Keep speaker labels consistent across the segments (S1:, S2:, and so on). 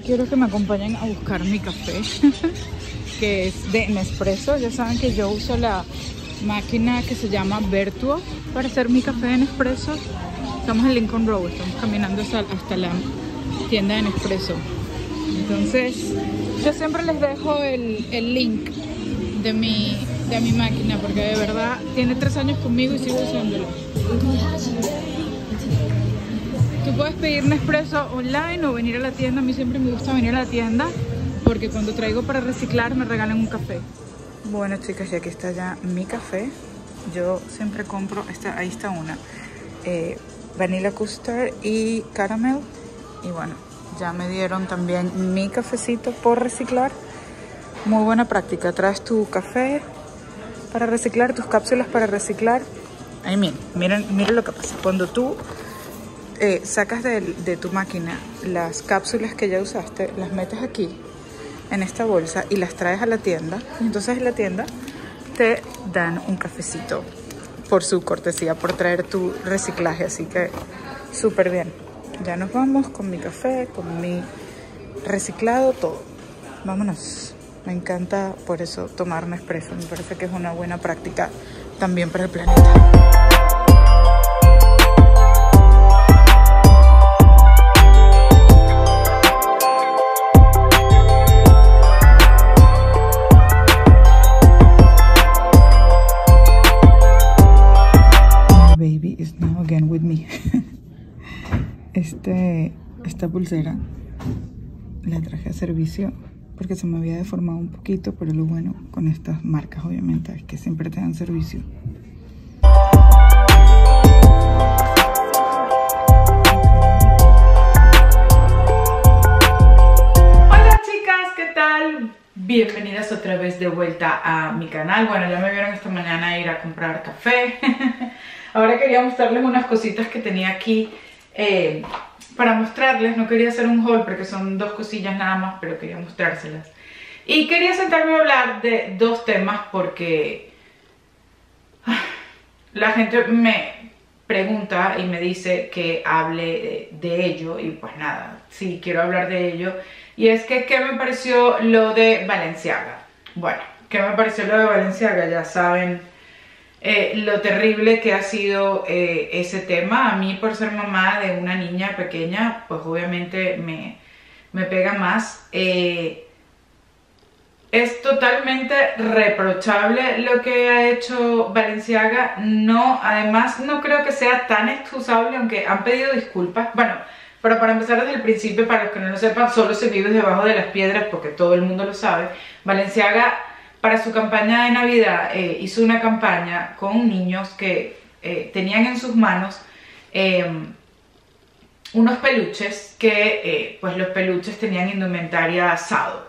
S1: quiero que me acompañen a buscar mi café, que es de Nespresso. Ya saben que yo uso la máquina que se llama Vertuo para hacer mi café en Nespresso. Estamos en Lincoln Road, estamos caminando hasta la tienda de Nespresso. Entonces, yo siempre les dejo el, el link de mi, de mi máquina porque de verdad tiene tres años conmigo y sigo usándolo. Tú puedes pedir Nespresso online o venir a la tienda. A mí siempre me gusta venir a la tienda porque cuando traigo para reciclar me regalan un café. Bueno chicas, y aquí está ya mi café. Yo siempre compro, esta, ahí está una, eh, vanilla custard y caramel. Y bueno, ya me dieron también mi cafecito por reciclar. Muy buena práctica. Traes tu café para reciclar, tus cápsulas para reciclar. Ahí miren, miren, miren lo que pasa. Cuando tú eh, sacas de, tu máquina las cápsulas que ya usaste, las metes aquí en esta bolsa y las traes a la tienda. Entonces en la tienda te dan un cafecito por su cortesía, por traer tu reciclaje. Así que súper bien. Ya nos vamos con mi café, con mi reciclado, todo. Vámonos. Me encanta por eso tomar Nespresso. Me parece que es una buena práctica también para el planeta. Pulsera la traje a servicio porque se me había deformado un poquito, pero lo bueno con estas marcas obviamente es que siempre te dan servicio. Hola chicas, ¿qué tal? Bienvenidas otra vez de vuelta a mi canal. Bueno, ya me vieron esta mañana ir a comprar café. Ahora quería mostrarles unas cositas que tenía aquí eh, para mostrarles, no quería hacer un haul porque son dos cosillas nada más, pero quería mostrárselas. Y quería sentarme a hablar de dos temas porque ah, la gente me pregunta y me dice que hable de ello y pues nada, sí, quiero hablar de ello. Y es que, ¿qué me pareció lo de Valenciaga? Bueno, ¿qué me pareció lo de Valenciaga? Ya saben eh, lo terrible que ha sido eh, ese tema. A mí por ser mamá de una niña pequeña, pues obviamente me, pega más. Eh, es totalmente reprochable lo que ha hecho Valenciaga. No, además no creo que sea tan excusable, aunque han pedido disculpas. Bueno, pero para empezar desde el principio, para los que no lo sepan, solo se vive debajo de las piedras porque todo el mundo lo sabe. Valenciaga para su campaña de Navidad eh, hizo una campaña con niños que eh, tenían en sus manos em, unos peluches que eh, pues los peluches tenían indumentaria asado.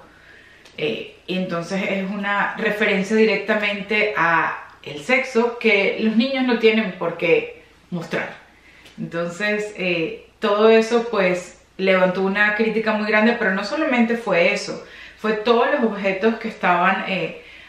S1: y entonces es una referencia directamente a el sexo que los niños no tienen por qué mostrar. Entonces todo eso pues levantó una crítica muy grande, pero no solamente fue eso, fue todos los objetos que estaban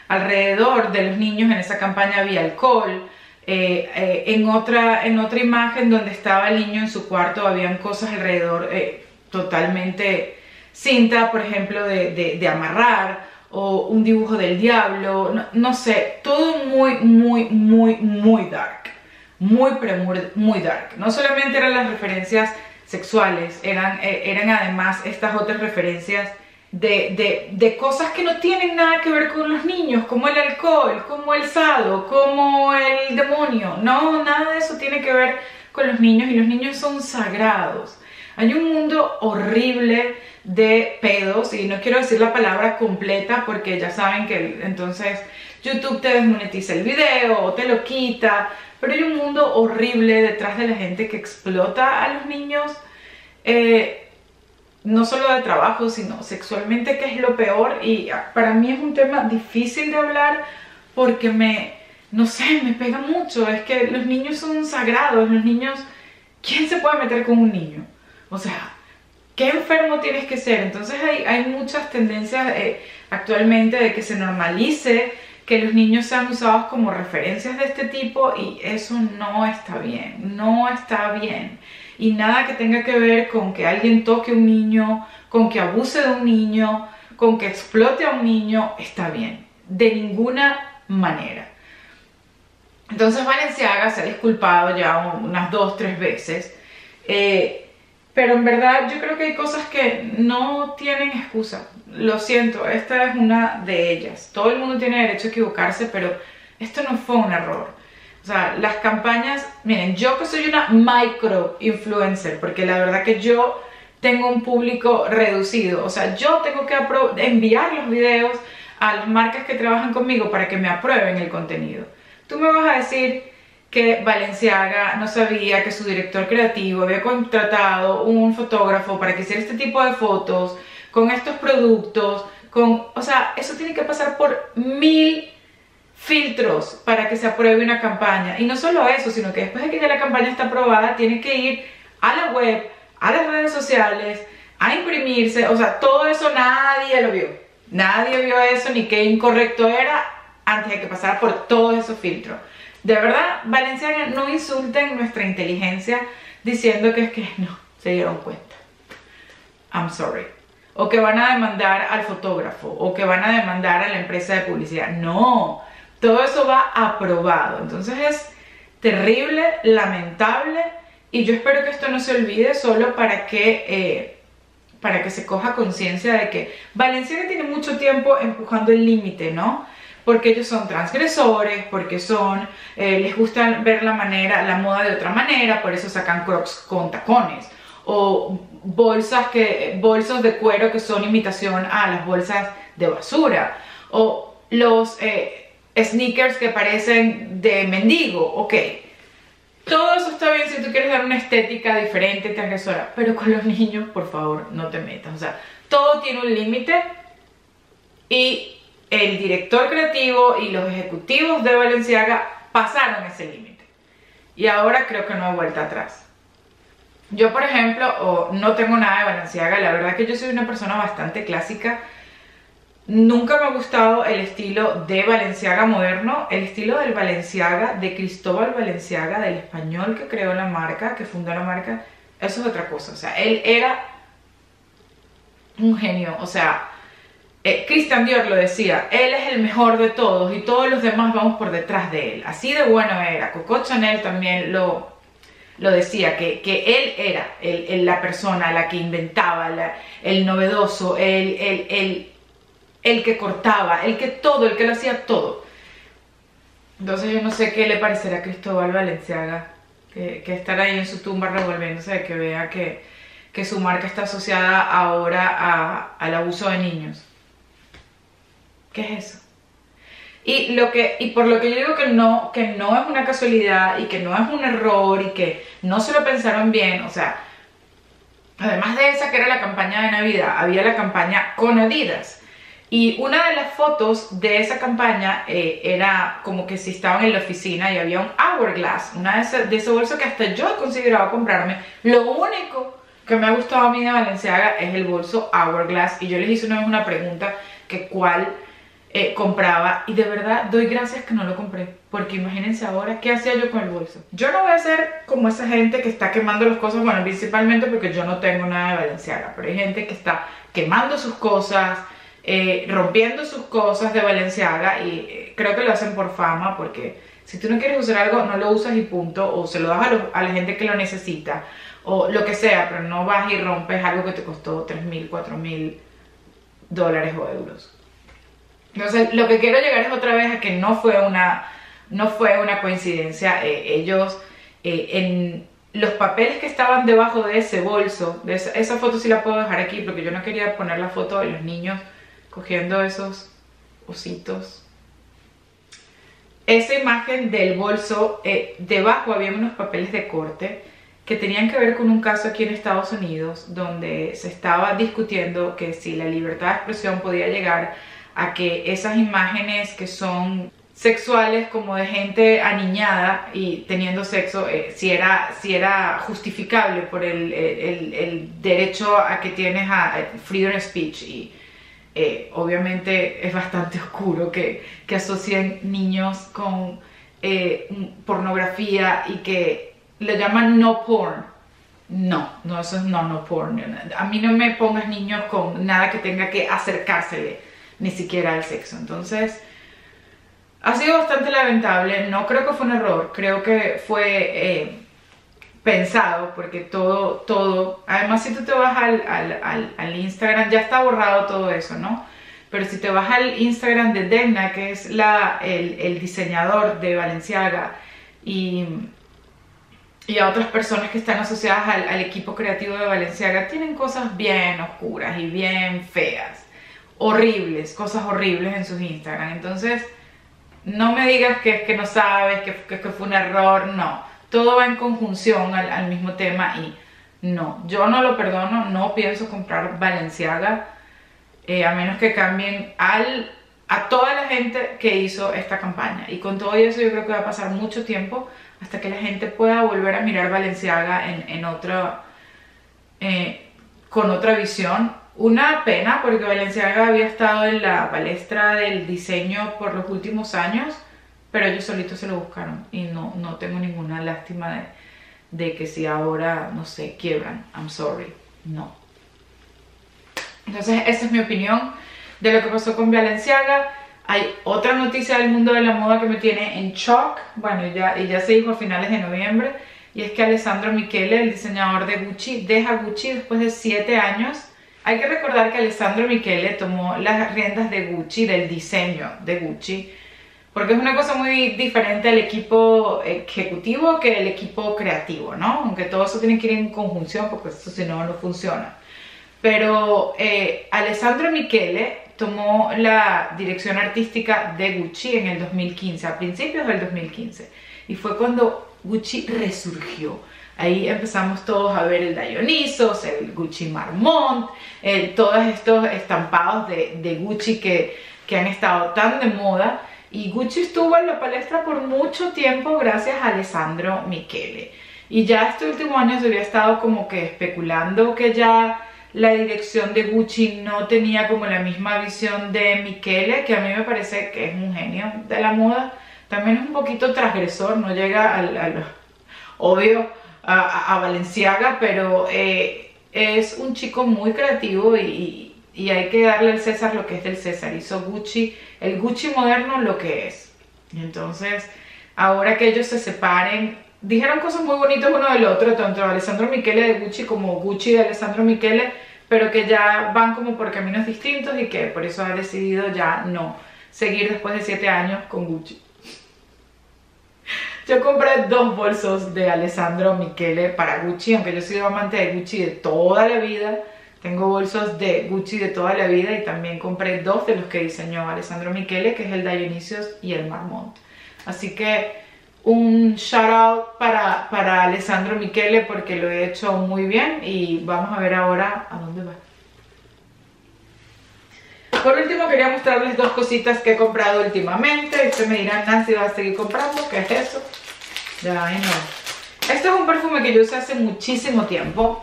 S1: alrededor de los niños en esa campaña había alcohol. Eh, eh, en, otra, en otra imagen donde estaba el niño en su cuarto habían cosas alrededor eh, totalmente cinta, por ejemplo, de, amarrar o un dibujo del diablo, no, sé, todo muy, muy, muy, muy dark, muy, muy, muy dark. No solamente eran las referencias sexuales, eran, eran además estas otras referencias de, cosas que no tienen nada que ver con los niños, como el alcohol, como el sado, como el demonio. No, nada de eso tiene que ver con los niños y los niños son sagrados. Hay un mundo horrible de pedos y no quiero decir la palabra completa porque ya saben que entonces YouTube te desmonetiza el video o te lo quita, pero hay un mundo horrible detrás de la gente que explota a los niños. Eh, no solo de trabajo, sino sexualmente, que es lo peor. Y para mí es un tema difícil de hablar porque me, no sé, me pega mucho. Es que los niños son sagrados, los niños, ¿quién se puede meter con un niño? O sea, ¿qué enfermo tienes que ser? Entonces hay, hay muchas tendencias eh, actualmente de que se normalice que los niños sean usados como referencias de este tipo y eso no está bien, no está bien. Y nada que tenga que ver con que alguien toque a un niño, con que abuse de un niño, con que explote a un niño, está bien. De ninguna manera. Entonces Valenciaga se ha disculpado ya unas dos, tres veces. Eh, pero en verdad yo creo que hay cosas que no tienen excusa. Lo siento, esta es una de ellas. Todo el mundo tiene derecho a equivocarse, pero esto no fue un error. O sea, las campañas, miren, yo que soy una micro influencer, porque la verdad que yo tengo un público reducido, o sea, yo tengo que enviar los videos a las marcas que trabajan conmigo para que me aprueben el contenido. Tú me vas a decir, que Valenciaga no sabía que su director creativo había contratado un fotógrafo para que hiciera este tipo de fotos con estos productos, con, o sea, eso tiene que pasar por mil filtros para que se apruebe una campaña. Y no solo eso, sino que después de que ya la campaña está aprobada, tiene que ir a la web, a las redes sociales, a imprimirse, o sea, todo eso nadie lo vio. Nadie vio eso ni qué incorrecto era antes de que pasara por todos esos filtros. De verdad, Valenciaga, no insulten nuestra inteligencia diciendo que es que no, se dieron cuenta. I'm sorry. O que van a demandar al fotógrafo, o que van a demandar a la empresa de publicidad. No, todo eso va aprobado. Entonces es terrible, lamentable, y yo espero que esto no se olvide solo para que... Eh, para que se coja conciencia de que Valenciaga tiene mucho tiempo empujando el límite, ¿no? porque ellos son transgresores, porque son, eh, les gusta ver la manera, la moda de otra manera, por eso sacan crocs con tacones, o bolsas que, bolsos de cuero que son imitación a las bolsas de basura, o los eh, sneakers que parecen de mendigo, ok. Todo eso está bien si tú quieres dar una estética diferente, transgresora, pero con los niños, por favor, no te metas. O sea, todo tiene un límite y el director creativo y los ejecutivos de Valenciaga pasaron ese límite. Y ahora creo que no hay vuelta atrás. Yo, por ejemplo, no tengo nada de Valenciaga, la verdad que yo soy una persona bastante clásica. Nunca me ha gustado el estilo de Valenciaga moderno, el estilo del Valenciaga, de Cristóbal Valenciaga, del español que creó la marca, que fundó la marca, eso es otra cosa. O sea, él era un genio, o sea, eh, Christian Dior lo decía, él es el mejor de todos y todos los demás vamos por detrás de él. Así de bueno era. Coco Chanel también lo, lo decía, que, él era el, la persona, la que inventaba, el novedoso, el, el, el, que cortaba, el que todo, el que lo hacía todo. Entonces yo no sé qué le parecerá a Cristóbal Valenciaga, que, que ahí en su tumba revolviéndose, que vea que, que su marca está asociada ahora al abuso de niños. ¿Qué es eso? Y, lo que, y por lo que yo digo que no, que no es una casualidad y que no es un error y que no se lo pensaron bien, o sea, además de esa que era la campaña de Navidad, había la campaña con Adidas. Y una de las fotos de esa campaña eh, era como que si estaban en la oficina y había un hourglass, una de, ese, de ese bolso que hasta yo he considerado comprarme. Lo único que me ha gustado a mí de Valenciaga es el bolso hourglass. Y yo les hice una vez una pregunta que cuál eh, compraba. Y de verdad doy gracias que no lo compré. Porque imagínense ahora qué hacía yo con el bolso yo no voy a ser como esa gente que está quemando las cosas bueno principalmente porque yo no tengo nada de Valenciaga pero hay gente que está quemando sus cosas eh, rompiendo sus cosas de Valenciaga y eh, creo que lo hacen por fama porque si tú no quieres usar algo no lo usas y punto o se lo das a, a la gente que lo necesita o lo que sea pero no vas y rompes algo que te costó 3 mil, 4 mil dólares o euros entonces, lo que quiero llegar es otra vez a que no fue una, no fue una coincidencia. Eh, ellos, en los papeles que estaban debajo de ese bolso, de esa, foto sí la puedo dejar aquí porque yo no quería poner la foto de los niños cogiendo esos ositos. Esa imagen del bolso, eh, debajo había unos papeles de corte que tenían que ver con un caso aquí en Estados Unidos donde se estaba discutiendo que si la libertad de expresión podía llegar a que esas imágenes que son sexuales como de gente aniñada y teniendo sexo, eh, si, era, si era justificable por el, derecho a que tienes a, freedom of speech y eh, obviamente es bastante oscuro que, que asocien niños con eh, pornografía y que le llaman no porn. No, no, eso es no, no porn. A mí no me pongas niños con nada que tenga que acercársele, ni siquiera al sexo. Entonces, ha sido bastante lamentable. No creo que fue un error, creo que fue eh, pensado, porque todo, todo. Además, si tú te vas al, al, al, Instagram, ya está borrado todo eso, ¿no? Pero si te vas al Instagram de Degna, que es la, el, el diseñador de Valenciaga, y y a otras personas que están asociadas al, equipo creativo de Valenciaga tienen cosas bien oscuras y bien feas, horribles, cosas horribles en sus Instagram. Entonces, no me digas que es que no sabes, que, que, fue un error, no. Todo va en conjunción al, mismo tema y no, yo no lo perdono, no pienso comprar Valenciaga, eh, a menos que cambien al, a toda la gente que hizo esta campaña. Y con todo eso yo creo que va a pasar mucho tiempo hasta que la gente pueda volver a mirar Valenciaga en, en otra, eh, con otra visión. Una pena porque Valenciaga había estado en la palestra del diseño por los últimos años, pero ellos solitos se lo buscaron y no, no tengo ninguna lástima de, de que si ahora, no sé, quiebran. I'm sorry. No. Entonces, esa es mi opinión de lo que pasó con Valenciaga. Hay otra noticia del mundo de la moda que me tiene en shock, bueno, ya, y ya se dijo a finales de noviembre, y es que Alessandro Michele, el diseñador de Gucci, deja Gucci después de 7 años. Hay que recordar que Alessandro Michele tomó las riendas de Gucci, del diseño de Gucci, porque es una cosa muy diferente al equipo ejecutivo que el equipo creativo, ¿no? Aunque todo eso tiene que ir en conjunción, porque esto si no, no funciona. Pero eh, Alessandro Michele tomó la dirección artística de Gucci en el 2015, a principios del 2015. Y fue cuando Gucci resurgió. Ahí empezamos todos a ver el Dionysos, el Gucci Marmont, todos estos estampados de, Gucci que, que han estado tan de moda. Y Gucci estuvo en la palestra por mucho tiempo gracias a Alessandro Michele. Y ya este último año se había estado como que especulando que ya la dirección de Gucci no tenía como la misma visión de Michele, que a mí me parece que es un genio de la moda. También es un poquito transgresor, no llega al, obvio a, Valenciaga, pero eh, es un chico muy creativo y, y, hay que darle al César lo que es del César. Hizo Gucci, el Gucci moderno lo que es. Entonces, ahora que ellos se separen, dijeron cosas muy bonitas uno del otro, tanto Alessandro Michele de Gucci como Gucci de Alessandro Michele pero que ya van como por caminos distintos y que por eso ha decidido ya no seguir después de 7 años con Gucci. Yo compré dos bolsos de Alessandro Michele para Gucci, aunque yo he sido amante de Gucci de toda la vida. Tengo bolsos de Gucci de toda la vida y también compré dos de los que diseñó Alessandro Michele, que es el Dionysios y el Marmont. Así que un shout out para, para Alessandro Michele porque lo he hecho muy bien y vamos a ver ahora a dónde va. Por último quería mostrarles dos cositas que he comprado últimamente. Ustedes me dirán, Nancy, ¿vas a seguir comprando? ¿Qué es eso? Ya, no. Este es un perfume que yo usé hace muchísimo tiempo.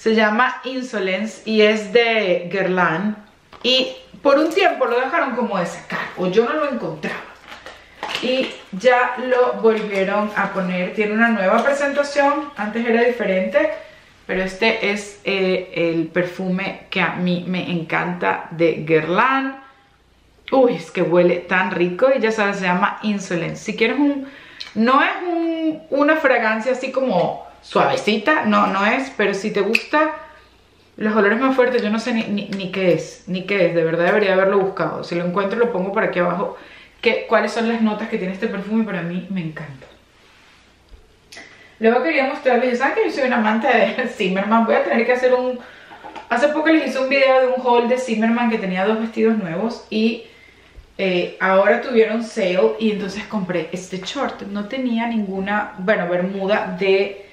S1: Se llama Insolence y es de Guerlain. Y por un tiempo lo dejaron como de sacar o yo no lo encontraba y ya lo volvieron a poner. Tiene una nueva presentación, antes era diferente, pero este es eh, el perfume que a mí me encanta de Guerlain. Uy, es que huele tan rico y ya sabes, se llama Insolence. Si quieres un... No es una fragancia así como suavecita, no, no es, pero si te gusta los olores más fuertes, yo no sé ni, qué es, ni qué es, de verdad debería haberlo buscado. Si lo encuentro lo pongo por aquí abajo cuáles son las notas que tiene este perfume, para mí me encanta. Luego quería mostrarles, ¿saben que yo soy un amante de Zimmerman? Voy a tener que hacer un... Hace poco les hice un video de un haul de Zimmerman que tenía dos vestidos nuevos y eh, ahora tuvieron sale y entonces compré este short. No tenía ninguna, bueno, bermuda de,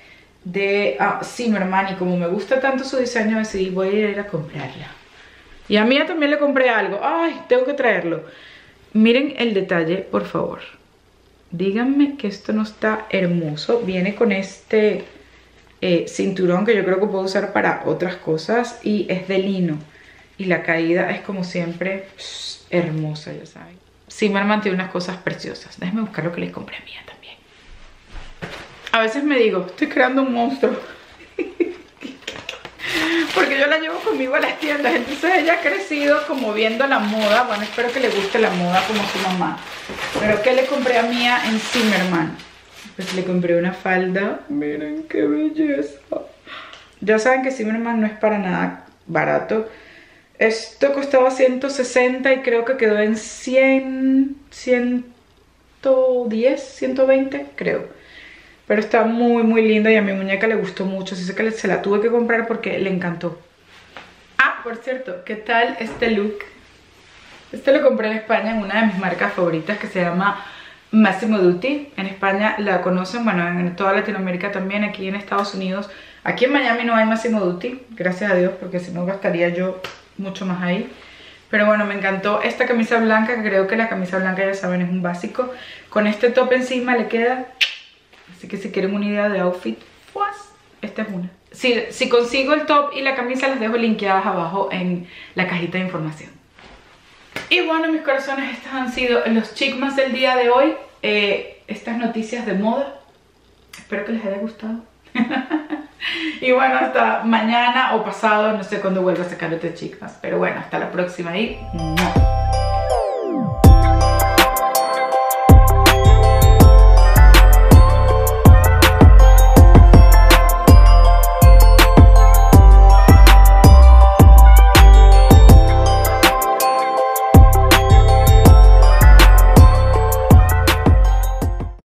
S1: de uh, Zimmerman y como me gusta tanto su diseño decidí voy a ir a comprarla. Y a mí también le compré algo. Ay, tengo que traerlo. Miren el detalle, por favor. Díganme que esto no está hermoso. Viene con este eh, cinturón que yo creo que puedo usar para otras cosas y es de lino. y la caída es como siempre hermosa, ya saben. Zimmerman tiene unas cosas preciosas. Déjenme buscar lo que les compré a mía también. A veces me digo, estoy creando un monstruo. Porque yo la llevo conmigo a las tiendas. Entonces ella ha crecido como viendo la moda. Bueno, espero que le guste la moda como su mamá. Pero ¿qué le compré a Mía en Zimmerman? Pues le compré una falda. Miren qué belleza. Ya saben que Zimmerman no es para nada barato. Esto costaba 160 y creo que quedó en 100, 110, 120, creo. Pero está muy, muy linda y a mi muñeca le gustó mucho. Así que se la tuve que comprar porque le encantó. Ah, por cierto, ¿qué tal este look? Este lo compré en España en una de mis marcas favoritas que se llama Massimo Dutti. En España la conocen, bueno, en toda Latinoamérica también, aquí en Estados Unidos. Aquí en Miami no hay Massimo Dutti, gracias a Dios, porque si no gastaría yo mucho más ahí. Pero bueno, me encantó esta camisa blanca, creo que la camisa blanca ya saben es un básico. Con este top encima le queda, así que si quieren una idea de outfit, pues esta es una. Si, si consigo el top y la camisa les dejo linkeadas abajo en la cajita de información. Y bueno, mis corazones, estos han sido los chicmas del día de hoy. Eh, estas noticias de moda. Espero que les haya gustado. y bueno, hasta mañana o pasado, no sé cuándo vuelvo a sacar este chicas. Pero bueno, hasta la próxima y...